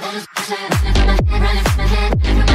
I'm running, running, running, running, running, running, running, running,